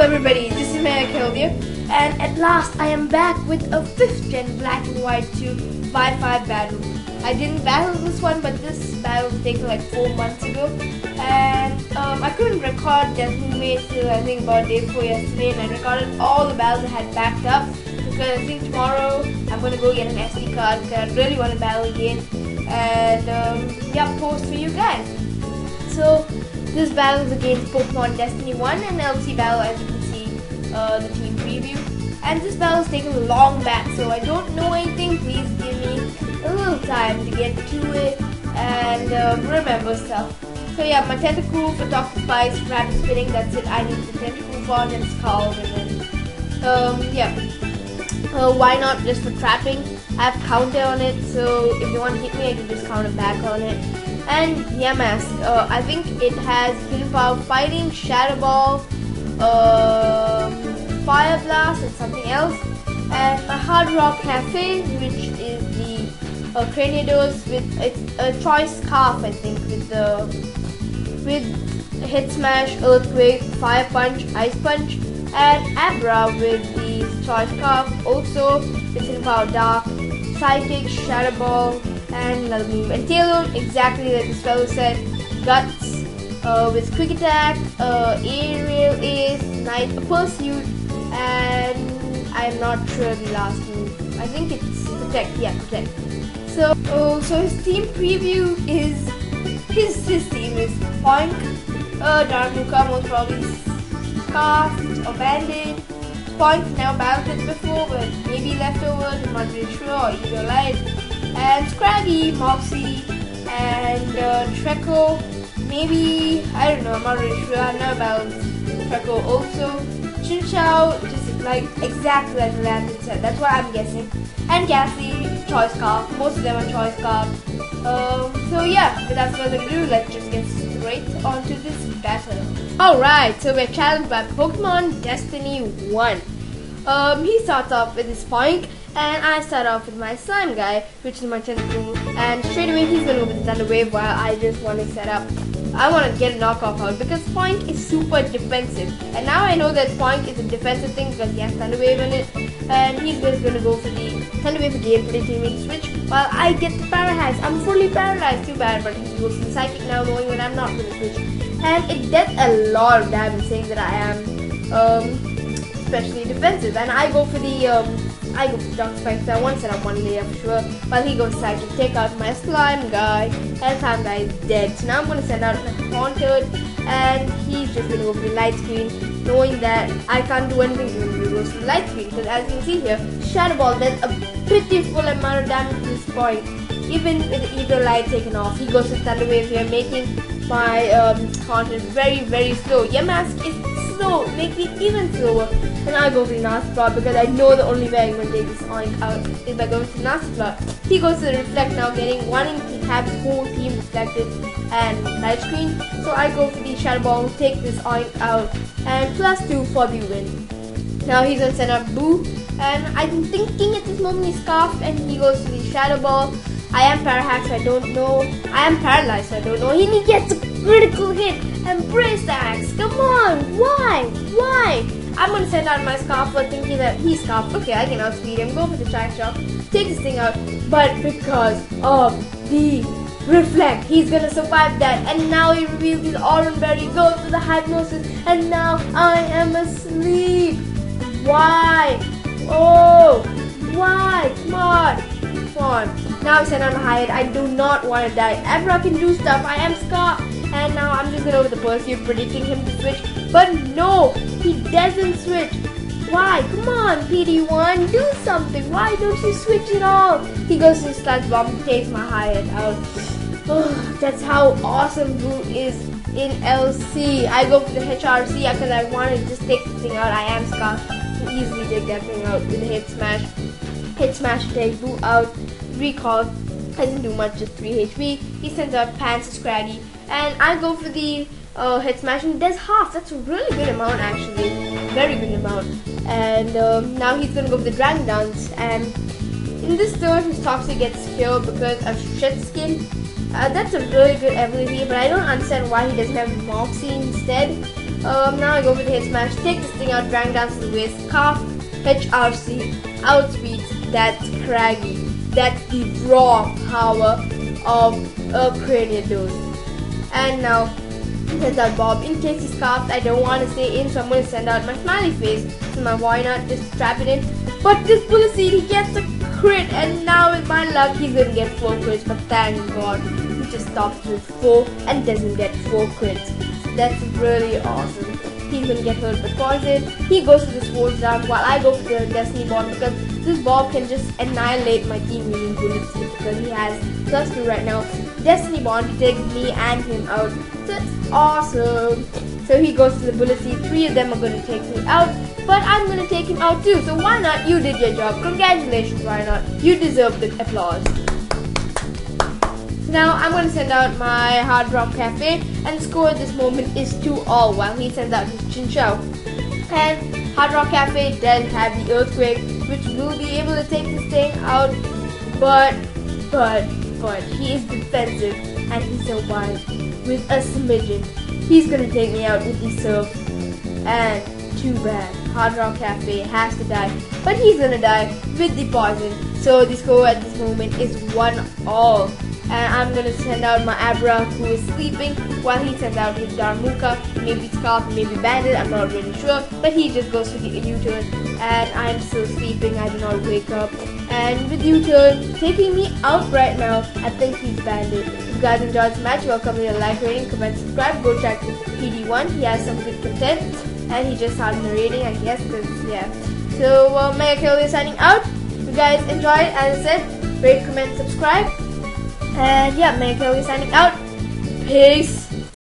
everybody, this is MegaKeldeo, and at last I am back with a 5th gen Black and White 2 by 5 battle. I didn't battle this one, but this battle was taken like 4 months ago, and um, I couldn't record Destiny Mate till I think about day 4 yesterday, and I recorded all the battles I had backed up, because I think tomorrow I'm gonna go get an SD card, because I really want to battle again, and um, yeah, post for you guys. So, this battle is against Pokemon Destiny 1 and LC battle as you can see uh, the team preview. And this battle is taking a long back so I don't know anything. Please give me a little time to get to it and uh, remember stuff. So yeah, my Tentacool for Dr. Spice, Rapid Spinning, that's it. I need the Tentacool for and called and then um, yeah. Wynaut just for trapping? I have counter on it so if you want to hit me I can just counter back on it. And Yamask, uh, I think it has Hidden Power Fighting, Shadow Ball, um, Fire Blast, and something else. And my Hard Rock Cafe, which is the uh, with a, a choice scarf, I think, with the with Head Smash, Earthquake, Fire Punch, Ice Punch, and Abra with choice scarf. Also, Hidden Power Dark, Psychic, Shadow Ball, and move. And Taillow, exactly like this fellow said, Guts uh, with Quick Attack, uh, Aerial Ace, Night Pursuit, and I'm not sure the last move. I think it's Protect, yeah, Protect. So, oh, so his team preview is, his, his team is Poink, uh, Darumaka, most probably Scarfed or Poink never battled before, but maybe leftovers, I'm not really sure, or either light and Scraggy, Moxie, and uh. Maybe, I don't know, I'm not really sure. I know about Treecko also. Chinchou, just like exactly like Landon said. That's what I'm guessing. And Cassie, Choice Scarf. Most of them are Choice Scarf. Um, so yeah, without further ado, let's just get onto this battle. Alright, so we're challenged by Pokemon Destiny 1. Um, he starts off with his Poink and I start off with my slime guy, which is my Tentacool, and straight away he's gonna go with the Thunder Wave while I just want to set up. I want to get a knockoff out because Poink is super defensive, and now I know that Poink is a defensive thing because he has Thunder Wave in it, and he's just gonna go for the Thunder Wave again for the teammate switch, while I get the Paralyzed. I'm fully paralyzed, too bad, but he goes to Psychic now, knowing that I'm not gonna switch, and it does a lot of damage, saying that I am um, especially defensive, and I go for the um, I go for Dark Spikes. I want to set up one layer for sure. While he goes inside to take out my slime guy. And slime guy is dead. So now I'm gonna send out my Haunted and he's just gonna go for the light screen, knowing that I can't do anything to him. He goes the light screen. Because as you can see here, Shadow Ball does a pretty full amount of damage to this point. Even with either light taken off, he goes to Thunder Wave here, making my um, Haunted very, very slow. Yamask is slow, make it even slower. And I go to Plot because I know the only way I'm going to take this Oink out is by going to Plot. He goes to the Reflect now, getting wanting to have his whole team reflected and light screen. So I go for the Shadow Ball, take this Oink out, and plus 2 for the win. Now he's to send up Boo, and I'm thinking at this moment he's scarfed, and he goes to the Shadow Ball. I am parahacked, so I don't know. I am paralyzed, so I don't know. He gets a critical hit and brace the axe. Come on, why? Why? I'm gonna send out my Scarfler thinking that he's Scarf. Okay, I can outspeed him, go for the track shot, take this thing out. But because of the reflect, he's gonna survive that. And now he reveals his Oran Berry, goes to the hypnosis, and now I am asleep. Why? Oh, why? Come on. Come on. Now I out a hide. I do not want to die. Evra can do stuff. I am Scar. And now I'm just gonna go with the Pursuit, predicting him to switch. But no, he doesn't switch. Why? Come on, PD1, do something. Why don't you switch at all? He goes to Sludge Bomb, takes my Hyatt out. Oh, that's how awesome Boo is in LC. I go for the HRC because I want to just take the thing out. I am Scar. Easily take that thing out with the head smash. Head smash take Boo out. Recall doesn't do much, just 3 HP. He sends out Pants to Scraggy. And I go for the uh, head smash and does half. That's a really good amount actually. Very good amount. And um, now he's gonna go for the Dragon Dance. And in this turn, his Toxic gets killed because of Shed Skin. Uh, that's a really good ability, but I don't understand why he doesn't have Moxie instead. Um, now I go for the head smash, take this thing out, drag down to the waist, calf, HRC, outspeed, that's craggy. That's the raw power of a Cranidos. And now sends out Bob. In case he's scarfed, I don't want to stay in, so I'm going to send out my smiley face. So my Wynaut just trap it in. But this bullet seed, he gets a crit, and now with my luck, he's going to get 4 crits, but thank god, he just stops with 4 and doesn't get 4 crits. That's really awesome. He's gonna get hurt by poison. He goes for the Swords Dance while I go for the Destiny Bond because this Bob can just annihilate my team using Bullet Seed because he has plus 2 right now. Destiny Bond take me and him out. It's awesome. So he goes to the Bullet Seed. Three of them are gonna take me out. But I'm gonna take him out too. So Wynaut? You did your job. Congratulations, why not? You deserve the applause. Now I'm going to send out my Hard Rock Cafe and the score at this moment is 2 all while he sends out his Chinchou. And Hard Rock Cafe does have the Earthquake which will be able to take this thing out but, but, but he is defensive and he survived with a smidgen. He's to take me out with the Surf and too bad. Hard Rock Cafe has to die but he's to die with the poison. So the score at this moment is 1 all and I'm gonna send out my Abra who is sleeping while he sends out his Darumaka, maybe Scarf, maybe Bandit, I'm not really sure, but he just goes for the U-turn and I'm still sleeping, I do not wake up. And with U-turn taking me out right now, I think he's Bandit. If you guys enjoyed this match, welcome to a like, rating, comment, subscribe, go check PD1, he has some good content and he just started narrating I guess because yeah. So uh, MegaKeldeo is signing out. If you guys enjoyed, as I said, rate, comment, subscribe. And yeah, MegaKeldeo signing out. Peace.